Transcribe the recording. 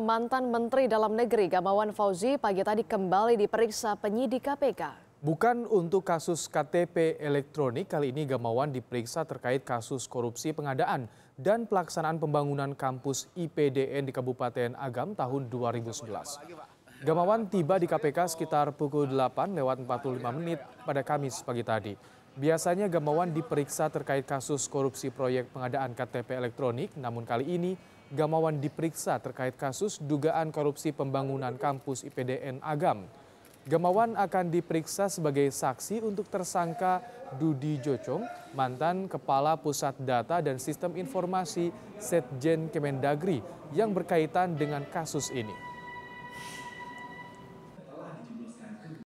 Mantan Menteri Dalam Negeri Gamawan Fauzi pagi tadi kembali diperiksa penyidik KPK. Bukan untuk kasus KTP elektronik, kali ini Gamawan diperiksa terkait kasus korupsi pengadaan dan pelaksanaan pembangunan kampus IPDN di Kabupaten Agam tahun 2011. Gamawan tiba di KPK sekitar pukul 8 lewat 45 menit pada Kamis pagi tadi. Biasanya Gamawan diperiksa terkait kasus korupsi proyek pengadaan KTP elektronik, namun kali ini Gamawan diperiksa terkait kasus dugaan korupsi pembangunan kampus IPDN Agam. Gamawan akan diperiksa sebagai saksi untuk tersangka Dudi Jocong, mantan Kepala Pusat Data dan Sistem Informasi Setjen Kemendagri yang berkaitan dengan kasus ini.